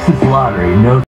Texas Lottery. No